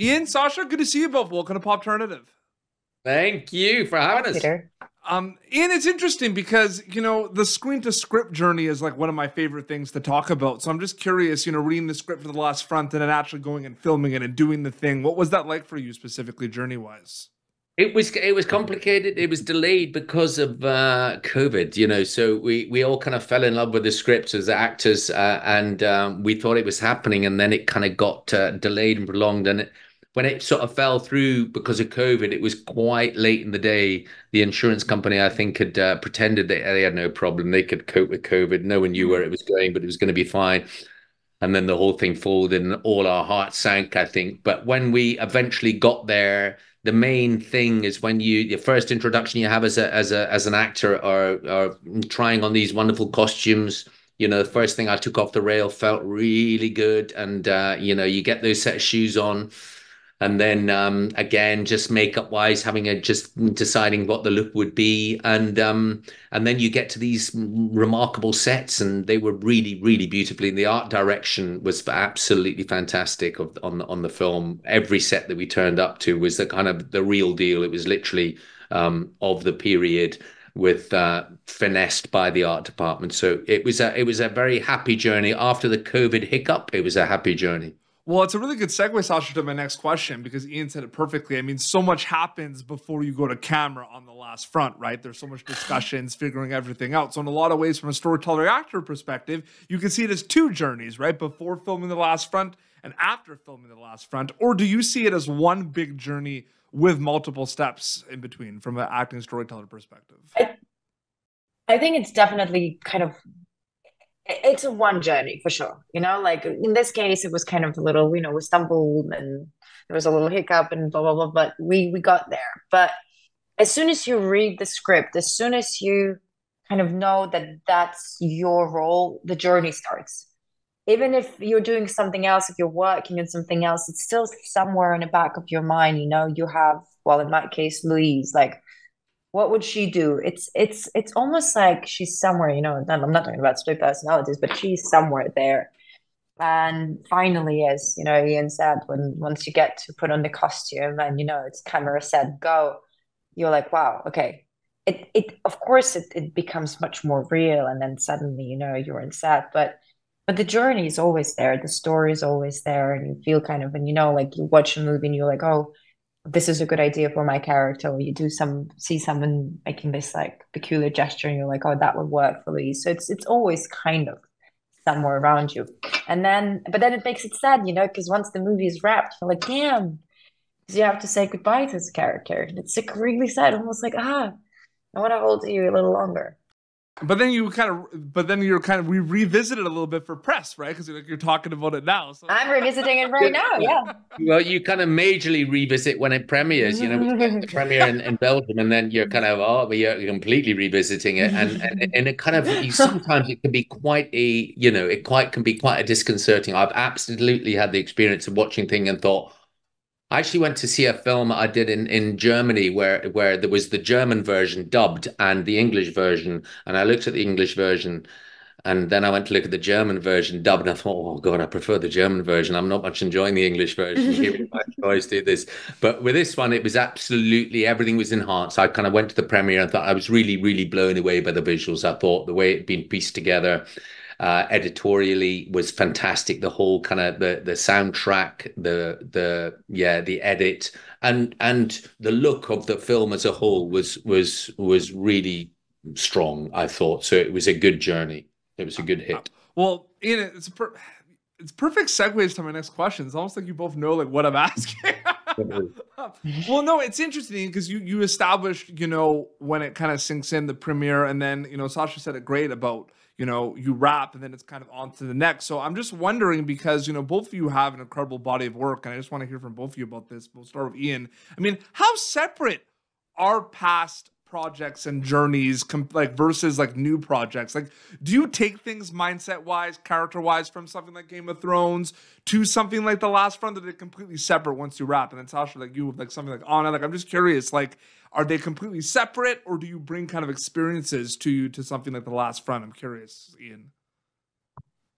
Iain, Sasha, good to see you both. Welcome to Popternative. Thank you for having us. Peter. Um, and it's interesting because you know the screen to script journey is like one of my favorite things to talk about. So I'm just curious, you know, reading the script for the last front and then actually going and filming it and doing the thing. What was that like for you specifically, journey wise? It was it was complicated. It was delayed because of uh, COVID, you know. So we we all kind of fell in love with the script as actors, uh, and um, we thought it was happening, and then it kind of got uh, delayed and prolonged. And it, when it sort of fell through because of COVID, it was quite late in the day. The insurance company, I think, had uh, pretended that they had no problem; they could cope with COVID. No one knew where it was going, but it was going to be fine. And then the whole thing folded, and all our hearts sank. I think, but when we eventually got there the main thing is when you the first introduction you have as a as a as an actor or or trying on these wonderful costumes you know the first thing i took off the rail felt really good and uh, you know you get those set of shoes on and then um, again just makeup wise having a just deciding what the look would be. And um, and then you get to these remarkable sets and they were really really beautifully and the art direction was absolutely fantastic of, on on the film. Every set that we turned up to was the kind of the real deal. It was literally um, of the period with uh, finessed by the art department. So it was a it was a very happy journey. After the covid hiccup it was a happy journey well, it's a really good segue, Sasha, to my next question because Iain said it perfectly. I mean, so much happens before you go to camera on the last front, right? There's so much discussions, figuring everything out. So, in a lot of ways, from a storyteller actor perspective, you can see it as two journeys, right? Before filming the last front and after filming the last front. Or do you see it as one big journey with multiple steps in between from an acting storyteller perspective? I, I think it's definitely kind of it's a one journey for sure. You know like in this case it was kind of a little you know we stumbled and there was a little hiccup and blah blah blah but we we got there. But as soon as you read the script as soon as you kind of know that that's your role the journey starts. Even if you're doing something else if you're working on something else it's still somewhere in the back of your mind you know you have well in my case louise like what would she do? It's it's it's almost like she's somewhere you know i'm not talking about split personalities but she's somewhere there. And finally as you know iain said when once you get to put on the costume and you know it's camera set go you're like wow okay. It it of course it, it becomes much more real and then suddenly you know you're in set but but the journey is always there the story is always there and you feel kind of and you know like you watch a movie and you're like oh this is a good idea for my character or you do some see someone making this like peculiar gesture and you're like oh that would work for me. So it's it's always kind of somewhere around you. And then but then it makes it sad you know because once the movie is wrapped you're like damn. You have to say goodbye to this character. And it's like really sad almost like ah i want to hold you a little longer but then you kind of, but then you're kind of we revisit it a little bit for press, right? Because you're, like, you're talking about it now. So. I'm revisiting it right now. Yeah. Well, you kind of majorly revisit when it premieres. You know, the premiere in, in, Belgium, and then you're kind of oh, but you're completely revisiting it, and and, and it kind of you, sometimes it can be quite a you know it quite can be quite a disconcerting. I've absolutely had the experience of watching thing and thought I actually went to see a film I did in, in Germany where where there was the German version dubbed and the English version, and I looked at the English version, and then I went to look at the German version dubbed, and I thought, oh god, I prefer the German version. I'm not much enjoying the English version. My choice do this, but with this one, it was absolutely everything was enhanced. I kind of went to the premiere and thought I was really really blown away by the visuals. I thought the way it'd been pieced together uh, editorially was fantastic. The whole kind of the the soundtrack, the the yeah, the edit, and and the look of the film as a whole was was was really strong. I thought so. It was a good journey. It was a good hit. Well, Iain, it's per- it's perfect segues to my next question. It's almost like you both know like what I'm asking. well, no, it's interesting because you you established, you know, when it kind of sinks in the premiere, and then you know Sasha said it great about you know, you wrap and then it's kind of on to the next. So I'm just wondering because, you know, both of you have an incredible body of work and I just want to hear from both of you about this. We'll start with Iain. I mean, how separate are past projects and journeys com- like versus like new projects. Like do you take things mindset wise character wise from something like game of thrones to something like the last front that are completely separate once you wrap? And then sasha like you with like something like anna. Like i'm just curious like are they completely separate or do you bring kind of experiences to you to something like the last front i'm curious iain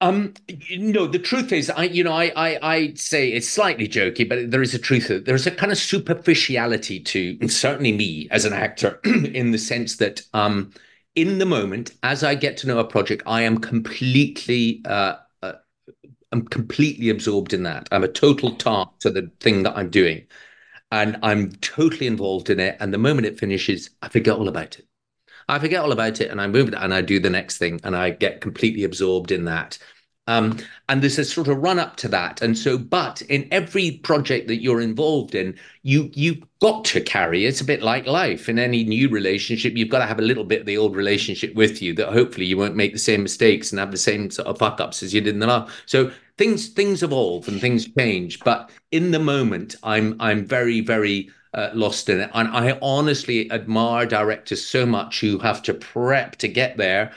Um, you know, the truth is, I, you know, I, I, I say it's slightly jokey, but there is a truth. There's a kind of superficiality to certainly me as an actor, in the sense that, um, in the moment, as I get to know a project, I am completely, uh, uh, I'm completely absorbed in that. I'm a total tart to the thing that I'm doing, and I'm totally involved in it. And the moment it finishes, I forget all about it. I forget all about it and I move it and I do the next thing and I get completely absorbed in that. Um, and there's a sort of run up to that. And so, but in every project that you're involved in, you you've got to carry. It's a bit like life. In any new relationship, you've got to have a little bit of the old relationship with you that hopefully you won't make the same mistakes and have the same sort of fuck ups as you did in the last. So things things evolve and things change. But in the moment, I'm I'm very, very uh, lost in it. And I honestly admire directors so much who have to prep to get there.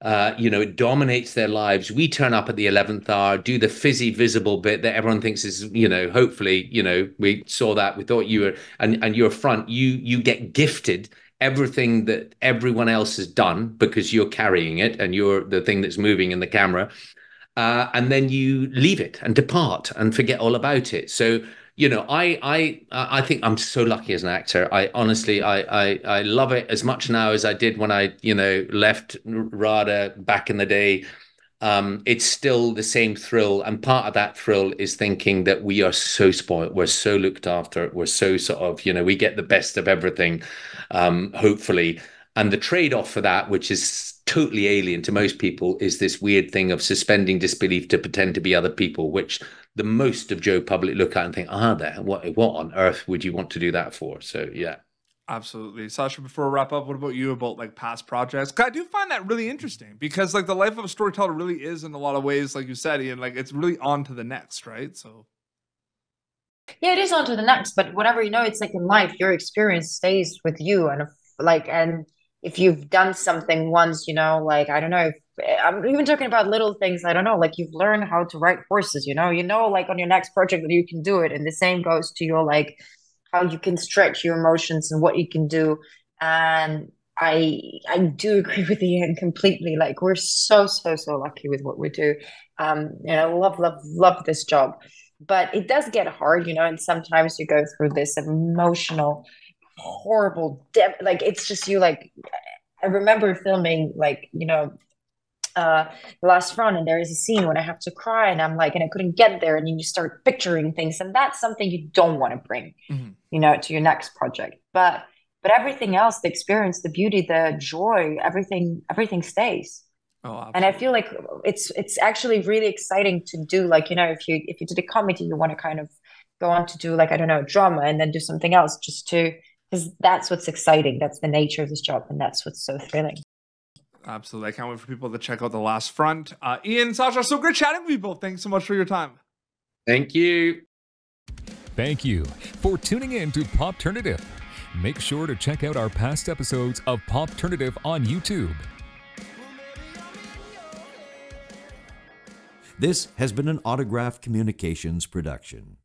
Uh, you know, it dominates their lives. We turn up at the 11th hour, do the fizzy visible bit that everyone thinks is, you know, hopefully, you know, we saw that. We thought you were, and, and you're front, you, you get gifted everything that everyone else has done because you're carrying it and you're the thing that's moving in the camera. Uh, and then you leave it and depart and forget all about it. So, you know, I I I think I'm so lucky as an actor. I honestly I I I love it as much now as I did when I you know left RADA back in the day. Um, it's still the same thrill, and part of that thrill is thinking that we are so spoiled, we're so looked after, we're so sort of you know we get the best of everything, um, hopefully. And the trade off for that, which is totally alien to most people, is this weird thing of suspending disbelief to pretend to be other people, which the most of Joe Public look at and think, ah, there, what what on earth would you want to do that for? So yeah. Absolutely. Sasha, before we wrap up, what about you about like past projects? I do find that really interesting because like the life of a storyteller really is in a lot of ways, like you said, Iain, like it's really on to the next, right? So yeah, it is on to the next, but whatever you know, it's like in life, your experience stays with you and if, like and if you've done something once, you know, like I don't know, if, I'm even talking about little things. I don't know, like you've learned how to ride horses, you know, you know, like on your next project that you can do it, and the same goes to your like how you can stretch your emotions and what you can do. And I I do agree with Iain completely. Like we're so so so lucky with what we do. Um, and I love love love this job, but it does get hard, you know. And sometimes you go through this emotional horrible de- like it's just you like i remember filming like you know uh the last front and there is a scene when i have to cry and i'm like and i couldn't get there and then you start picturing things and that's something you don't want to bring mm-hmm. you know to your next project but but everything else the experience the beauty the joy everything everything stays Oh, and I feel like it's it's actually really exciting to do like you know if you if you did a comedy you want to kind of go on to do like I don't know drama and then do something else just to because that's what's exciting. That's the nature of this job, and that's what's so thrilling. Absolutely. I can't wait for people to check out The Last Front. Uh, Iain, Sasha, so great chatting with you both. Thanks so much for your time. Thank you. Thank you for tuning in to Popternative. Make sure to check out our past episodes of Popternative on YouTube. This has been an Autograph Communications production.